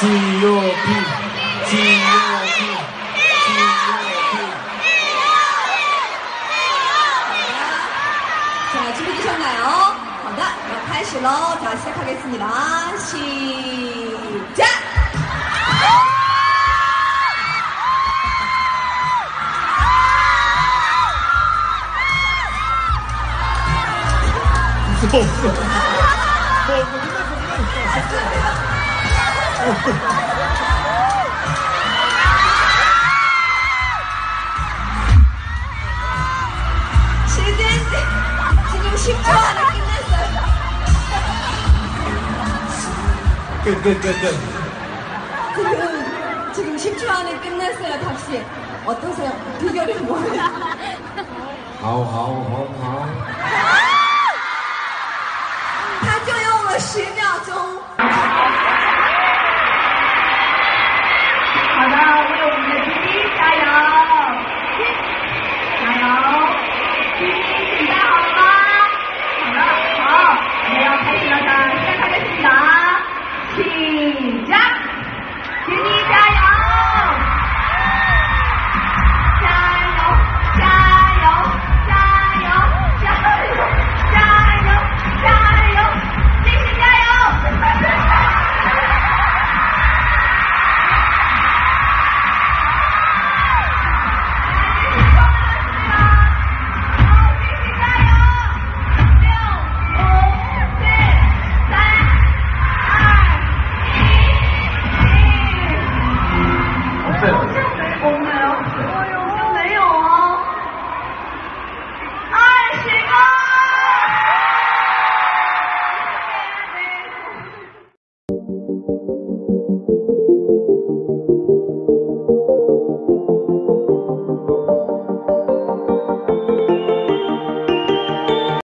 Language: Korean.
G.O.B. G.O.B. 자, 준비되셨나요? 정답, 그럼 자, 시작하겠습니다. 시작! 뭐 없어. 뭐 없어. 끝났어, 끝났어. 시즌 지금 10초 안에 끝났어요. 끝끝끝 끝. 지금, 지금 10초 안에 끝났어요, 닥씨. 어떠세요? 비결이 뭐예요? 好好好好。他就用了十秒钟。